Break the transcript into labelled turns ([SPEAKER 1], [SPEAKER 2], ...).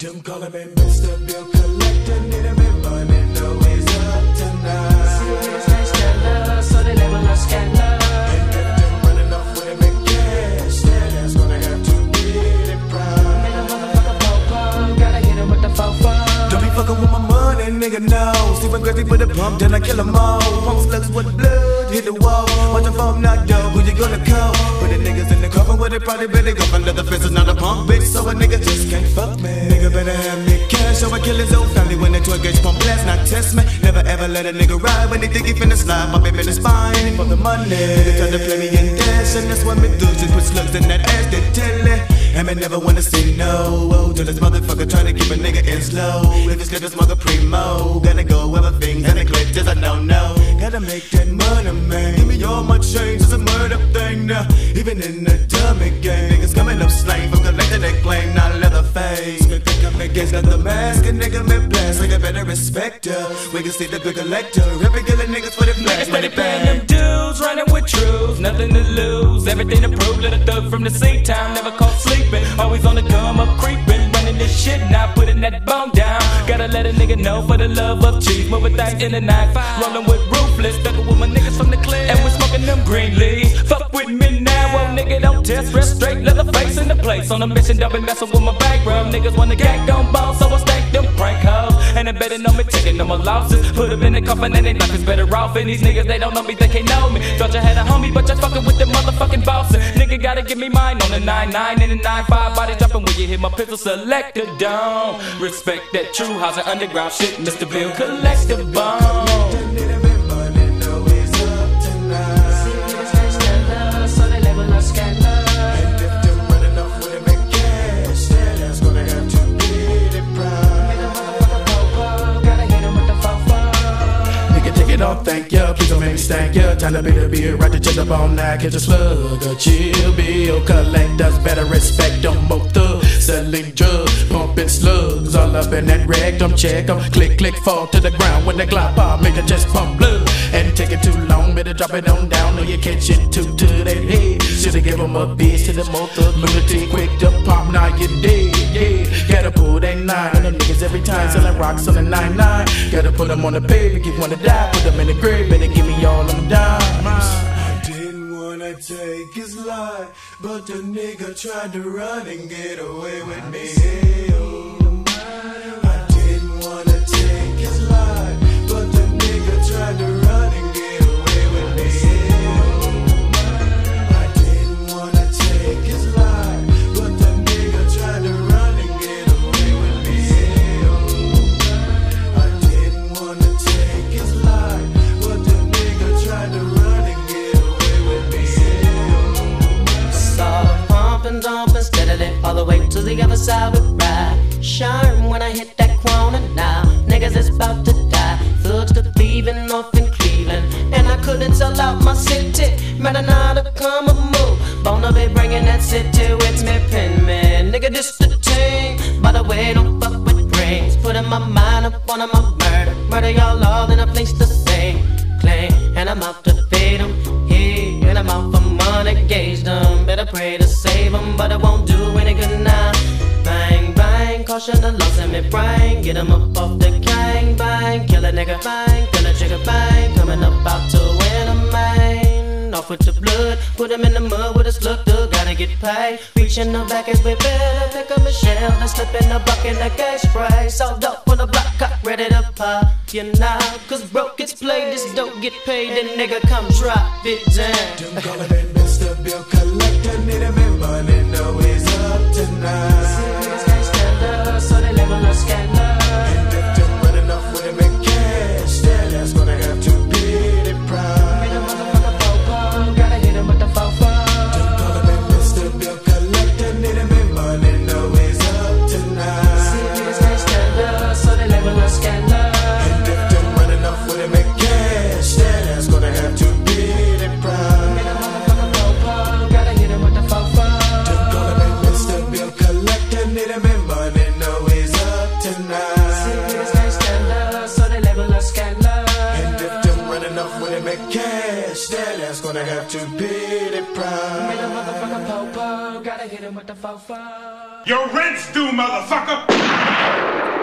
[SPEAKER 1] Them calling me Mr. Bill Collector, need a me money, know When crazy put a pump, then I kill kill 'em all. Pump slugs with blood, hit the wall. Watch the phone knock down, who you gonna call? Put the niggas in the coffin where they probably better go under the fence, is not a pump, bitch. So a nigga just can't fuck me. Nigga better have me cash, or I kill his own family when they 12 gauge pump blast, not test me. Never ever let a nigga ride when they think he finna slide. My baby in the spine for the money. Nigga try to play me in dash, and that's what me do. Just put slugs in that ass, they tell it. And me never wanna say no oh, to this motherfucker trying to keep a nigga in slow. If it's good, this mother primo. Gotta go my things and the glitches I don't know. Gotta make that money, man. Give me all my change, it's a murder thing now. Even in the dummy game, niggas coming up slain for collecting that claim, not leather face. Me think I'm against the mask, a nigga me blast, like a better respect her. We can see the big collector, ripping killing niggas for the flash,
[SPEAKER 2] Steady paying them dues, running with truth, nothing to lose, everything to prove. Little thug from the sea town, never caught sleeping, always on the come up creeping, running this shit now, putting that bone down. Know for the love of cheese, moving things in the night, rolling with ruthless, thugging with my niggas from the clear, and we smoking them green leaves. Fuck with me now, well nigga don't test, rest straight, leather face in the place. On a mission, don't be messing with my back rub. Niggas wanna get on ball, so I stack them prank hoes, and they better know me, taking no more losses. Put them in the coffin and they is better off. And these niggas, they don't know me, they can't know me. Thought you had a homie, but you're fucking with the motherfucking boss. Nigga gotta give me mine on the 9-9 and the 9-5. Body dropping when you hit my pistol selector down. Respect that true house and underground shit, Mr. Bill Collectible.
[SPEAKER 1] Need a Off,
[SPEAKER 3] thank ya. Please don't make me stank ya. Time to pay the bill, right to check up on that. Catch a slug, a chill bill. Collectors better respect them both thugs. Selling drugs, pumping slugs. All up in that rectum Check check 'em. Click, click, fall to the ground when the glop pop. Make the chest pump blood. And take it too long, better drop it on down. Or you catch it too to that head. Shoulda give 'em a bitch to the motor. Lunatic, quick to pop, now you dead. Yeah, gotta pull nine on them niggas every time. Selling rocks on the 99. Gotta put them on the pavement, if you wanna die. Put them in the grave, better give me all them dimes.
[SPEAKER 1] I didn't wanna take his life, but the nigga tried to run and get away with me. I
[SPEAKER 4] pumping, dumping steadily all the way to the other side we ride. Shine when I hit that corner now. Niggas is about to die. Thugs to thieving off in Cleveland. And I couldn't sell out my city. Matter now to come a move. Bona be bringing that city with me, pin man. Nigga, this the team. By the way, don't fuck with brains. Putting my mind up on my murder. Murder y'all all in a place to sing. Claim, and I'm out to pay them. Yeah, and I'm out for money, gauge them. Better pray to save them, but it won't do any good now. Bang, bang, caution the loss in me brain. Get 'em up off the gang, bang. Kill a nigga, bang. Kill a trigger, bang. Coming up out to win a man. Off with the blood, put put 'em in the mud with a gotta get paid. Reaching the back as we better. Pick up a shell and slip in the bucket like gas spray. Sold up on the block, cut ready to pop. You know, cause broke gets played, this don't get paid, then nigga come drop it down.
[SPEAKER 1] Them calling me Mr. Bill Collector, need a me money, know he's up tonight. Collector, need a me money, know he's up tonight.
[SPEAKER 2] Serious gangsta, so they label us scandal.
[SPEAKER 1] And if them running off with me cash, then that's gonna have to be the price.
[SPEAKER 2] Make a motherfucker popo, gotta hit him with the fofo.
[SPEAKER 5] Your rent's due, motherfucker!